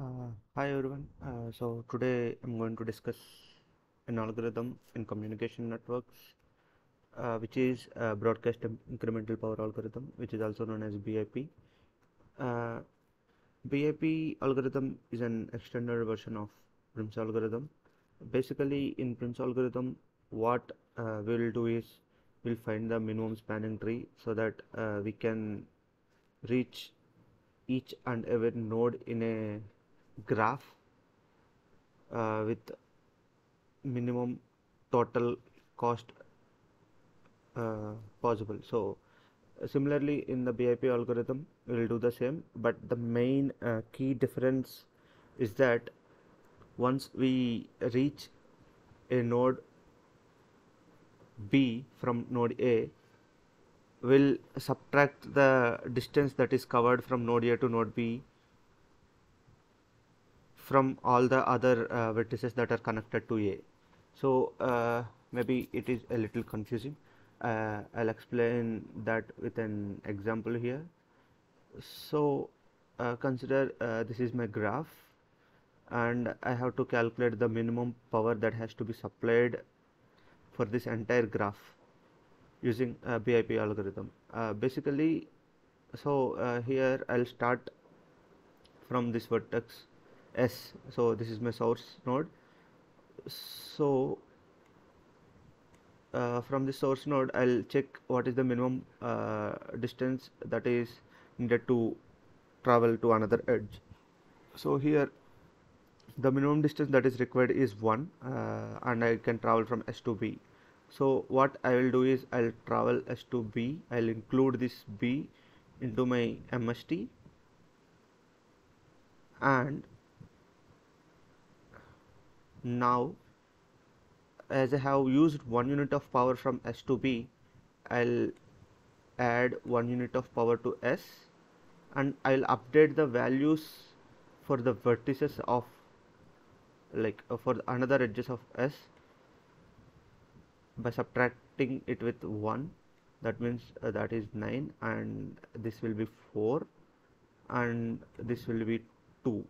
Uh, hi everyone. Uh, so today I'm going to discuss an algorithm in communication networks, uh, which is broadcast incremental power algorithm, which is also known as BIP. Uh, BIP algorithm is an extended version of Prim's algorithm. Basically, in Prim's algorithm, what uh, we will do is we'll find the minimum spanning tree so that uh, we can reach each and every node in a graph uh, with minimum total cost uh, possible. So similarly in the BIP algorithm we will do the same but the main uh, key difference is that once we reach a node B from node A will subtract the distance that is covered from node A to node B from all the other uh, vertices that are connected to A. So uh, maybe it is a little confusing. Uh, I'll explain that with an example here. So uh, consider uh, this is my graph and I have to calculate the minimum power that has to be supplied for this entire graph using BIP algorithm. Uh, basically, so here I'll start from this vertex s. So this is my source node. So uh, from the source node I'll check what is the minimum uh, distance that is needed to travel to another edge. So here the minimum distance that is required is 1 uh, and I can travel from S to B. So what I will do is I'll travel S to B. I'll include this B into my MST and now as I have used one unit of power from S to B I'll add one unit of power to S and I'll update the values for the vertices of like uh, for another edges of S by subtracting it with 1 that means uh, that is 9 and this will be 4 and this will be 2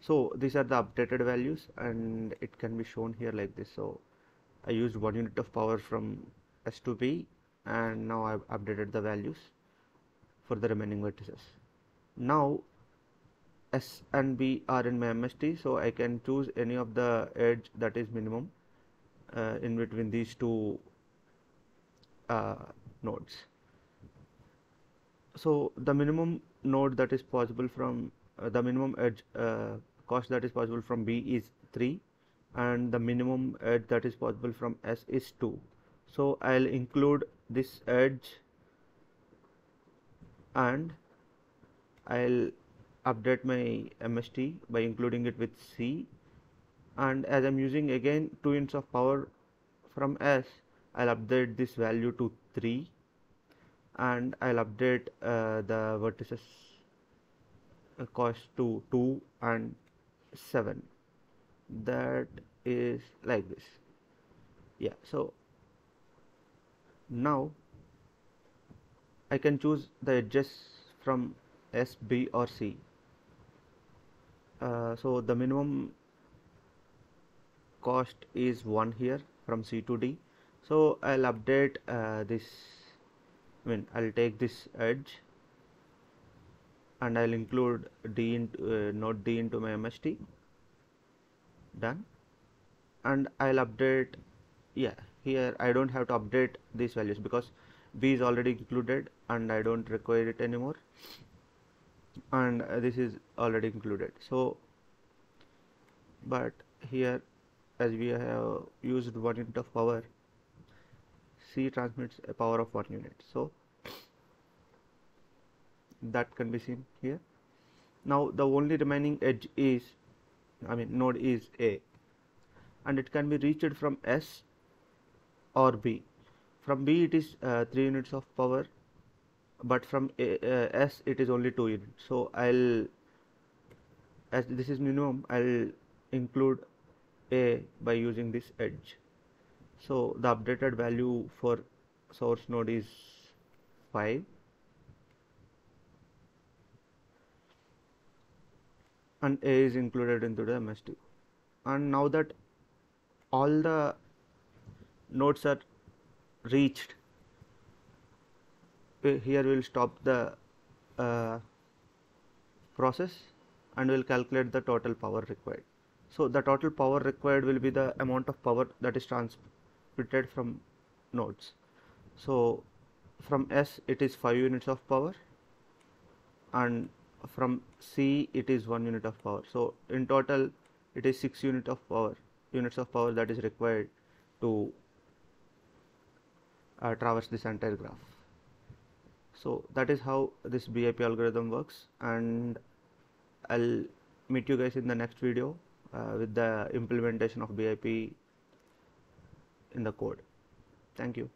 so these are the updated values and it can be shown here like this. So I used one unit of power from S to B and now I've updated the values for the remaining vertices. Now S and B are in my MST so I can choose any of the edge that is minimum uh, in between these two uh, nodes. So the minimum node that is possible from the minimum edge uh, cost that is possible from B is 3 and the minimum edge that is possible from S is 2 so I'll include this edge and I'll update my MST by including it with C. And as I'm using again 2 units of power from S I'll update this value to 3 and I'll update uh, the vertices cost to 2 and 7 that is like this. Yeah so now I can choose the edges from S, B or C. Uh, so the minimum cost is 1 here from C to D. So I'll update uh, this I mean I'll take this edge and I'll include D into uh, node D into my MST done. And I'll update yeah here I don't have to update these values because B is already included and I don't require it anymore. And uh, this is already included. So but here as we have used one unit of power C transmits a power of one unit. So that can be seen here. Now the only remaining edge is I mean node is A. And it can be reached from S or B. From B it is uh, 3 units of power. But from A, uh, S it is only 2 units. So I'll as this is minimum I'll include A by using this edge. So the updated value for source node is 5 and A is included into the MST. And now that all the nodes are reached, here we will stop the uh, process and we'll calculate the total power required. So the total power required will be the amount of power that is transmitted from nodes. So from S it is 5 units of power and from C it is 1 unit of power. So in total it is 6 unit of power units of power that is required to uh, traverse this entire graph. So that is how this BIP algorithm works and I'll meet you guys in the next video uh, with the implementation of BIP in the code. Thank you.